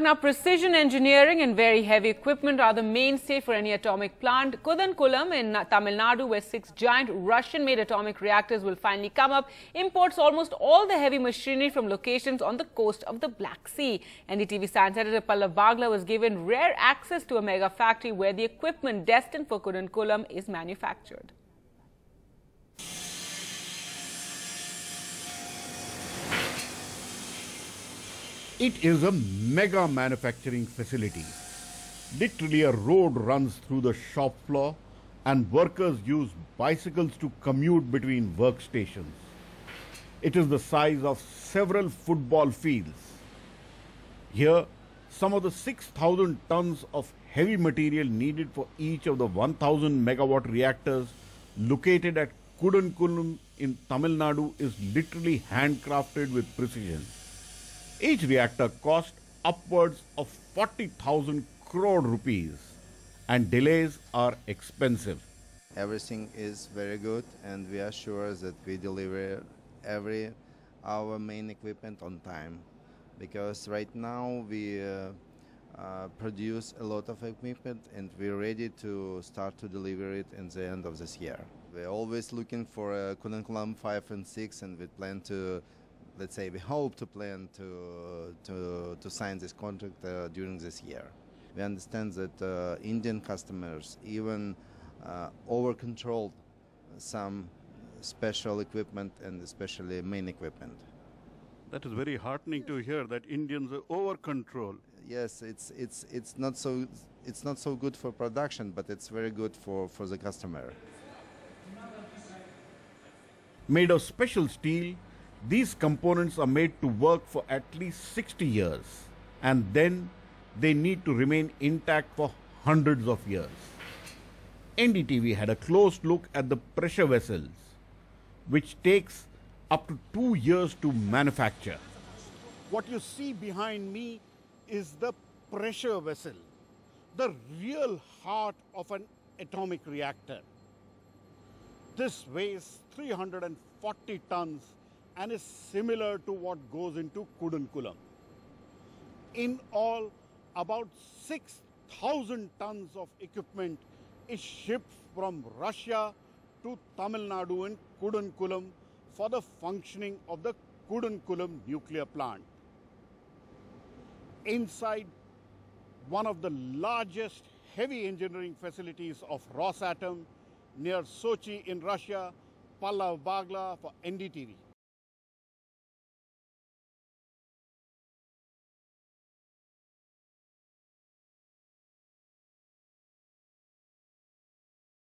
Now, precision engineering and very heavy equipment are the mainstay for any atomic plant. Kudankulam in Tamil Nadu, where six giant Russian-made atomic reactors will finally come up, imports almost all the heavy machinery from locations on the coast of the Black Sea. NDTV science editor Pallav Bagla was given rare access to a mega factory where the equipment destined for Kudankulam is manufactured. It is a mega manufacturing facility. Literally, a road runs through the shop floor, and workers use bicycles to commute between workstations. It is the size of several football fields. Here, some of the 6,000 tons of heavy material needed for each of the 1,000 megawatt reactors located at Kudankulam in Tamil Nadu is literally handcrafted with precision. Each reactor cost upwards of 40,000 crore rupees and delays are expensive. Everything is very good and we are sure that we deliver every our main equipment on time because right now we uh, uh, produce a lot of equipment and we're ready to start to deliver it in the end of this year. We're always looking for a Kudankulam 5 and 6 and we plan to let's say we hope to plan to to, to sign this contract uh, during this year. We understand that uh, Indian customers even uh, over controlled some special equipment and especially main equipment. That is very heartening to hear that Indians are over control. Yes, it's it's it's not so it's not so good for production, but it's very good for, for the customer. Made of special steel, these components are made to work for at least 60 years and then they need to remain intact for hundreds of years. NDTV had a close look at the pressure vessels, which takes up to two years to manufacture. What you see behind me is the pressure vessel, the real heart of an atomic reactor. This weighs 340 tons and is similar to what goes into Kudankulam. In all, about 6,000 tons of equipment is shipped from Russia to Tamil Nadu and Kudankulam for the functioning of the Kudankulam nuclear plant. Inside one of the largest heavy engineering facilities of Rosatom near Sochi in Russia, Pallav Bagla for NDTV.